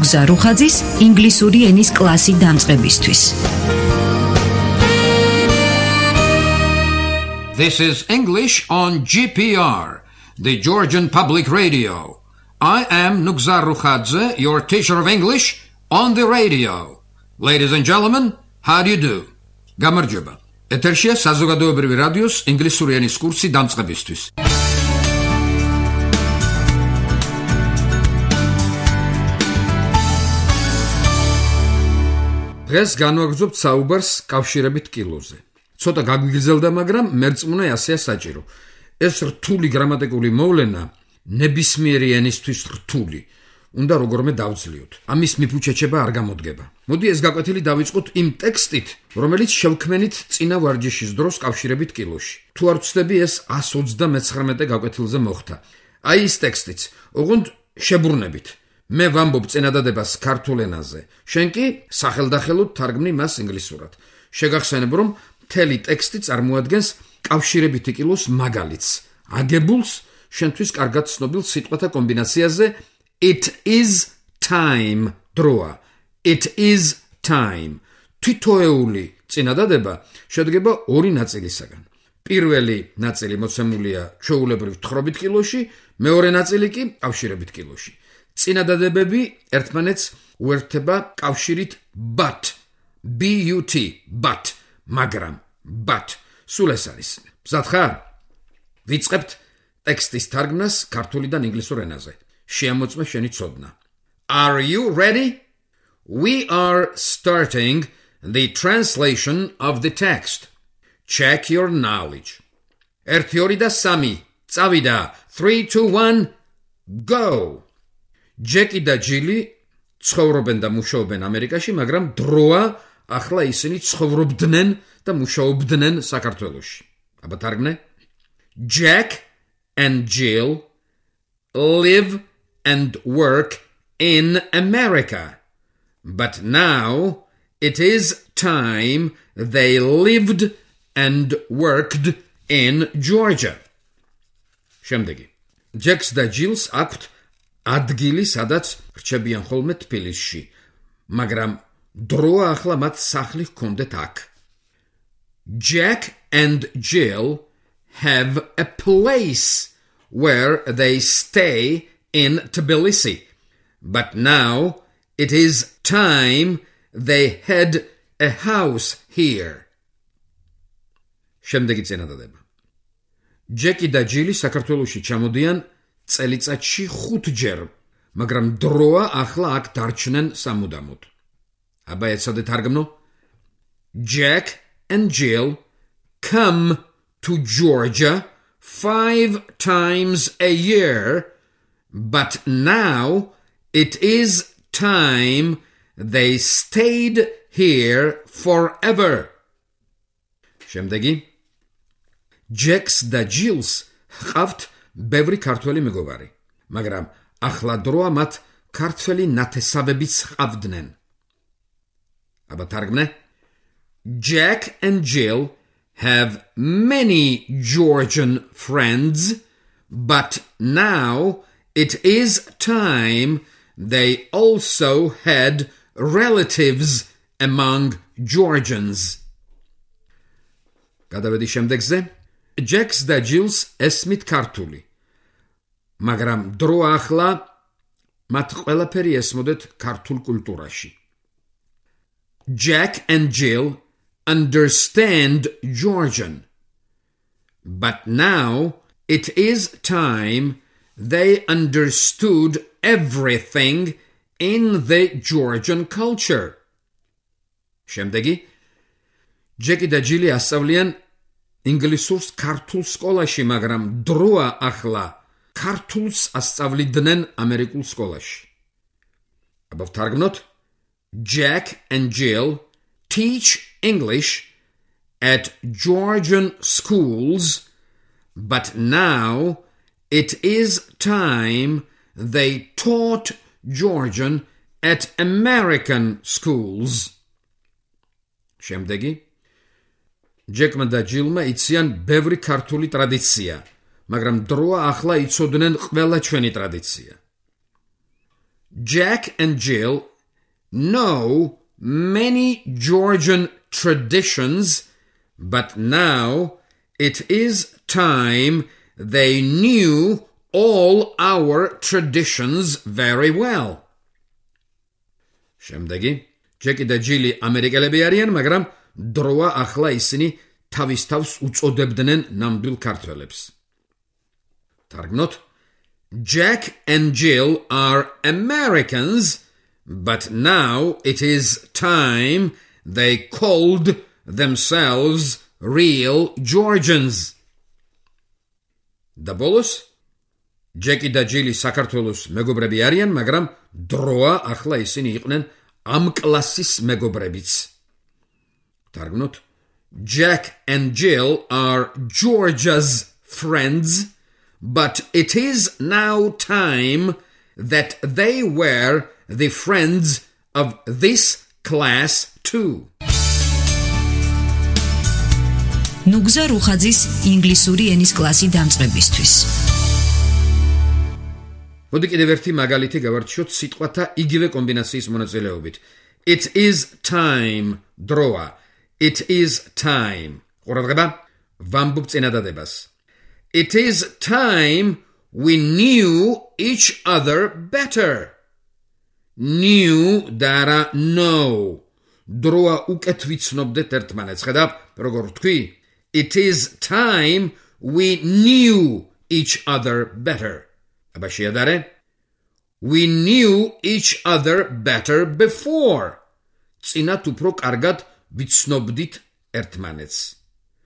ნუგზა რუხაძის ინგლისური ენის კლასი დამწყებისთვის. This is English on GPR, the Georgian Public Radio. I am Nugzar Rukhadze, your teacher of English on the radio. Ladies and gentlemen, how do you do? გამარჯობა. ეთერშია საზოგადოებრივი რადიოს ინგლისური ენის კურსი დამწყებისთვის. დღეს განვაგრძობთ საუბარს კავშირებით კილოზე. ცოტა გაგვიგრძელდა, მაგრამ მერწმუნე ასეა საჭირო. ეს რთული გრამატიკული მოვლენა ნებისმიერი ენისთვის რთული. უნდა როგორმე დავძლიოთ. ამის მიფუჩეჩება არ გამოდგება. მოდი ეს გაკვეთილი დავიწყოთ იმ ტექსტით, რომელიც შევქმენით წინა ვარჯიშის დროს კავშირებით კილოში. თუ არ ვცდები, ეს 139 გაკვეთილზე მოხდა. აი ეს ტექსტიც, ოღონდ შებრუნებით. მე ვამბობ წინადადებას ქართულ ენაზე. შენ კი სახელდახელოდ თარგმნი მას ინგლისურად. შეგახსენებ, რომ მთელი ტექსტი წარმოადგენს კავშირებითი კილოს მაგალითს. აგებულს შენთვის კარგად ცნობილ სიტყვათა კომბინაციაზე it is time დროა it is time თითოეული წინადადება შედგება ორი ნაწილისაგან პირველი ნაწილი მოცემულია ჩვეულებრივ 9 კილოში მეორე ნაწილი კი კავშირებით კილოში წინადადებები ერთმანეთს უერთდება კავშირით but but but მაგრამ but. სულ ეს არის. მზად ხარ? ვიწყებთ ტექსტის თარგმნას ქართულიდან ინგლისურ ენაზე. შეამოწმე შენი ცოდნა. Are you ready? We are starting the translation of the text. Check your knowledge. 1 2 და 3 წავიდა. 3 2 1 go ჯეკი და ჯილი ცხოვრობენ და მუშაობენ ამერიკაში მაგრამ დროა ახლა ისინი ცხოვრობდნენ და მუშაობდნენ საქართველოში. აბა თარგმნე. Jack and Jill live and work in America. But now it is time they lived and worked in Georgia. შემდეგი. Jack's და Jill's აქვთ ადგილი, სადაც რჩებიან ხოლმე თბილისში, მაგრამ დროა ახლა მათ სახლი ჰქონდეთ აქ. Jack and Jill have a place where they stay in Tbilisi. But now it is time they had a house here. შემდეგი წინადადება. ჯეკი და ჯილი საქართველოში ჩამოდიან წელიწადში 5 ჯერ, მაგრამ დროა ახლა აქ დარჩნენ სამუდამოდ. აბა ეცადე თარგმნო. Jack and Jill come to Georgia five times a year, but now it is time they stayed here forever. შემდეგი ჯეკს და ჯილს ხავთ ბევრი ქართველი მეგობარი, მაგრამ ახლა დროა მათ ქართველი ნათესავებიც ხავდნენ. აბა თარგმნე Jack and Jill have many Georgian friends, but now it is time they also had relatives among Georgians. გადავედი შემდეგზე. Jack's და Jill's ესმით ქართული. მაგრამ დრო ახლა მათ ყველაფერი ესმოდეთ ქართულ კულტურაში. Jack and Jill understand Georgian. But now it is time they understood everything in the Georgian culture. შემდეგი ჯეკი და ჯილი ასწავლიან ინგლისურს ქართულ სკოლაში, მაგრამ დროა ახლა ქართულს ასწავლიდნენ ამერიკულ სკოლაში. აბა ვთარგმნოთ Jack and Jill teach English at Georgian schools, but now it is time they taught Georgian at American schools. შემდეგი ჯეკმა და ჯილმა იციან ბევრი ქართული ტრადიცია, მაგრამ დროა ახლა იცოდნენ ყველა ჩვენი ტრადიცია. Jack and Jill know many Georgian traditions, but now it is time they knew all our traditions very well. შემდეგი ჯეკი და ჯილი ამერიკელები არიან, მაგრამ დროა ახლა ისინი თავის თავს უწოდებდნენ ნამდვილ ქართველებს. თარგმნოთ Jack and Jill are Americans, but now it is time they called themselves real Georgians. და ბოლოს ჯეკი და ჯილი საქართველოს მეგობრები არიან, მაგრამ დროა ახლა ისინი იყვნენ ამ კლასის მეგობრებიც. თარგმნოთ Jack and Jill are Georgia's friends. But it is now time that they were the friends of this class too. ნუგზა რუხაძის ინგლისური ენის კლასი დამწყებისთვის. მოდი კიდევ ერთი მაგალითი გავარჩიოთ სიტყვათა იგივე კომბინაციის მონაწილეობით. It is time დროა. It is time. ყურადღება ვამბობ წინადადებას. It is time we knew each other better. Knew dara know. დროა უკეთ ვიცნობდეთ ერთმანეთს. ხედავ, როგორ ვთქვი? It is time we knew each other better. აბა შეადარე? We knew each other better before. წინათ უფრო კარგად ვიცნობდით ერთმანეთს.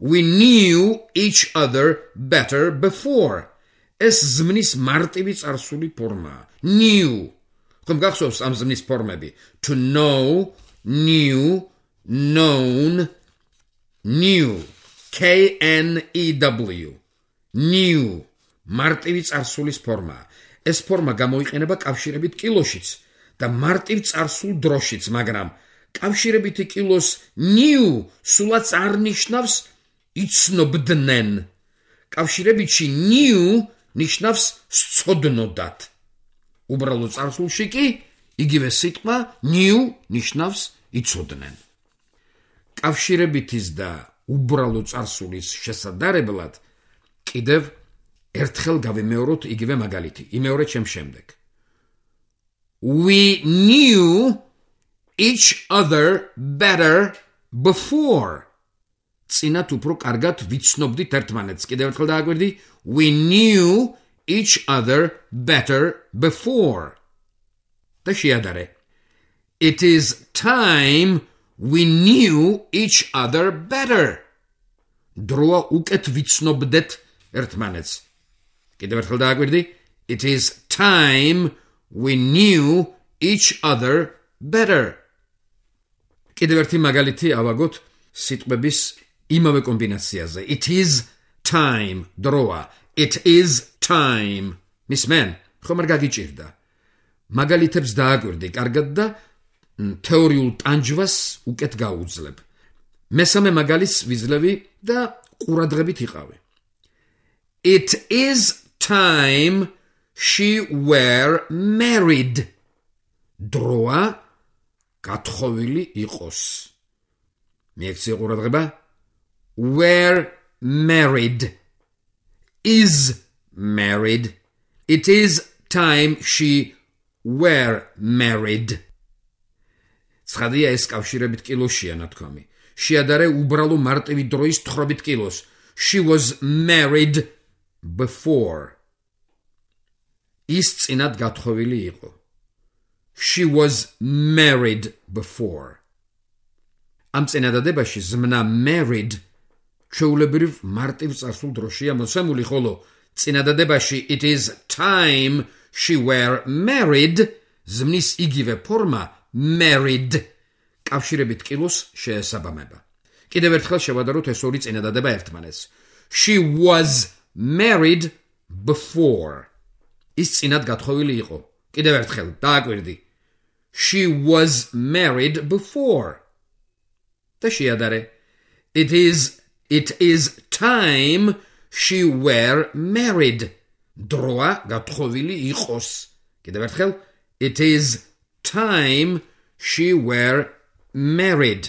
We knew each other better before. ეს ზმნის მარტივი წარსული ფორმაა. Knew. ხომ გახსოვს ამ ზმნის ფორმები? To know, knew, known, knew. K N E W. Knew. მარტივი წარსულის ფორმაა. ეს ფორმა გამოიყენება კავშირებით კილოშიც და მარტივ წარსულ დროშიც, მაგრამ კავშირებითი კილოს knew სულაც არ ნიშნავს იცნობდნენ. კავშირებიჩი knew ნიშნავს სწოდნოდათ. უბრალო წარსულში კი იგივე სიტყვა knew ნიშნავს იცოდნენ. კავშირებითის და უბრალო წარსულის შესაძლებლად კიდევ ერთხელ გავიმეოროთ იგივე მაგალითი. იმეორე ჩემ შემდეგ. We knew each other better before წინათ უფრო კარგად ვიცნობდით ერთმანეთს. კიდევ ერთხელ დააგვირდი, we knew each other better before. და შეადარე. It is time we knew each other better. დროა უკეთ ვიცნობდეთ ერთმანეთს. კიდევ ერთხელ დააგვირდი, it is time we knew each other better. კიდევ ერთი მაგალითი ავაგოთ სიტყვების იმავე კომბინაციაზე. It is time. დროა. It is time. მისმენ? ხომ არ გაგიჭირდა? მაგალითებს დააკვირდი კარგად და თეორიულ ტანჯვას უკეთ გაუძლებ. მესამე მაგალითს ვიზლევი და ყურადღებით იყავი. It is time she were married. დროა გათხოვილი იყოს. მიექცე ყურადღება? Were married is married. It is time she were married. ცხადია ეს კავშირებით კილოშია ნათქვამი შეადარე უბრალო მარტივი დროის თხრობით კილოს she was married before. ის წინათ გათხოვილი იყო she was married before. ამ წინადადებაში ზმნა married ჩვეულებრივ მარტივ წარსულ დროშია მოცემული, ხოლო წინადადებაში it is time she were married ზმნის იგივე ფორმა married კავშირებით კილოს შეესაბამება. კიდევ ერთხელ შევადაროთ ეს ორი წინადადება ერთმანეთს. She was married before. ის წინად გათხოვილი იყო. კიდევ ერთხელ დააკვირდი. She was married before. და შეადარე. It is It is time she were married. დროა გათხოვილი იყოს. კიდევ ერთხელ It is time she were married.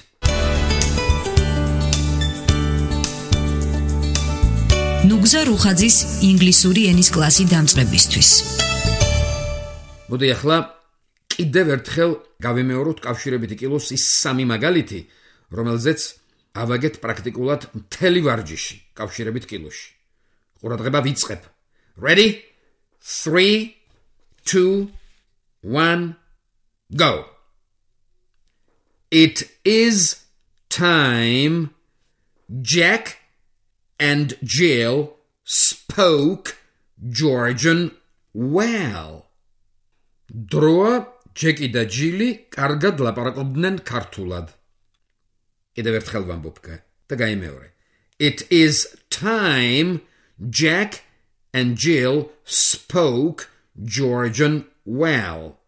ნუგზა რუხაძის ინგლისური ენის კლასი დამწყებისთვის. მოდი ახლა კიდევ ერთხელ გავიმეოროთ კავშირებითი კილოს ის სამი მაგალითი, რომელზეც ავაგეთ პრაქტიკულად მთელი ვარჯიში კავშირებით კილოში. ყურადღება ვიწყებ. Ready? 3 2 1 go. It is time Jack and Jill spoke Georgian well. დროა ჯეკი და ჯილი კარგად ლაპარაკობდნენ ქართულად. კიდევ ერთხელ ვამბობ და გაიმეორე. It is time Jack and Jill spoke Georgian well.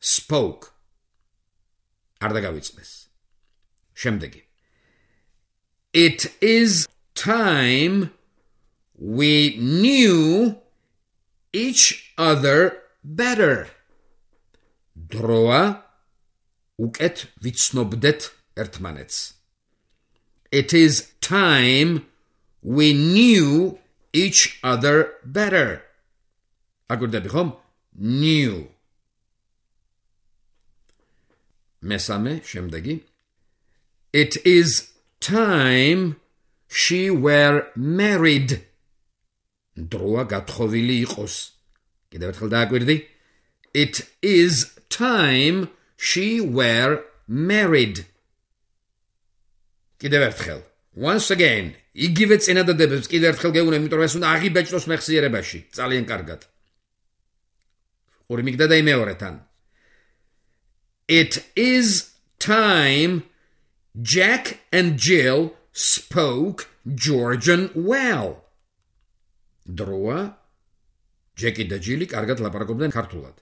Spoke. არ დაგავიწყდეს. შემდეგი. It is time we knew each other better. დროა უკეთ ვიცნობდეთ ერთმანეთს. It is time we knew each other better. აგორდები ხომ? Knew. მესამე შემდეგი. It is time she were married. დროა გათხოვილი იყოს. კიდევ ერთხელ დააკვირდი. It is time she were married. კიდევ ერთხელ. Once again, იგივე წინადადებებს კიდევ ერთხელ გეუბნები, იმიტომ რომ ეს უნდა აღიბეჭდოს მეხსიერებაში. ძალიან კარგად. ორი მიგდა და იმეორე თან. It is time Jack and Jill spoke Georgian well. დროა ჯეკი და ჯილი კარგად ლაპარაკობდნენ ქართულად.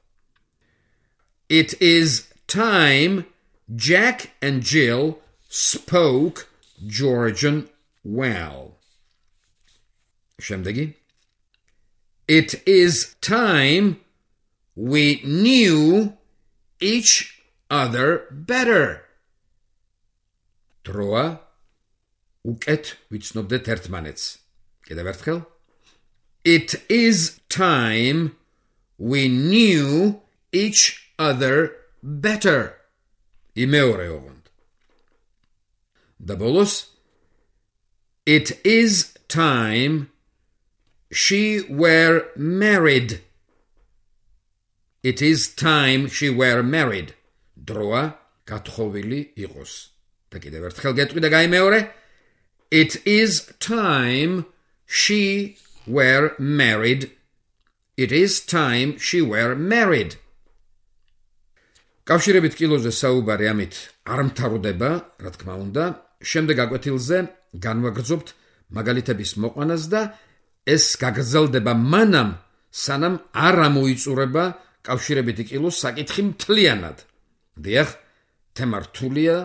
It is time Jack and Jill spoke Georgian well. შემდეგი It is time we knew each other better. დროა უკეთ ვიცნობდეთ ერთმანეთს. კიდევ ერთხელ. It is time we knew each other better. იმეორე ოღონდ. და ბოლოს It is time she were married. It is time she were married. დროა გათხოვილი იყოს. და კიდევ ერთხელ გეტყვი და გაიმეორე it is time she were married it is time she were married კავშირებით კილოზე საუბარი ამით არ მთავრდება რა თქმა უნდა შემდეგ აკვეთილზე განვაგრძობთ მაგალითების მოყვანას და ეს გაგრძელდება მანამ სანამ არ ამოიწურება კავშირებითი კილოს საკითხი მთლიანად დიახ თემა რთულია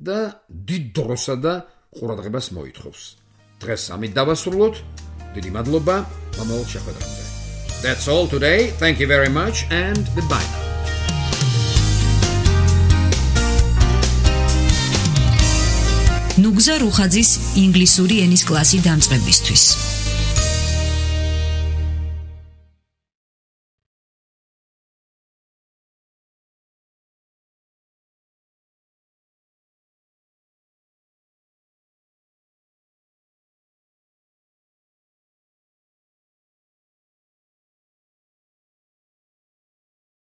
და დიდ დროსა და ყურადღებას მოითხოვს. დღეს ამით დავასრულოთ. დიდი მადლობა მომავალ შეხვედრამდე. That's all today. Thank you very much and goodbye. ნუგზა რუხაძის ინგლისური ენის კლასი დამწყებისთვის.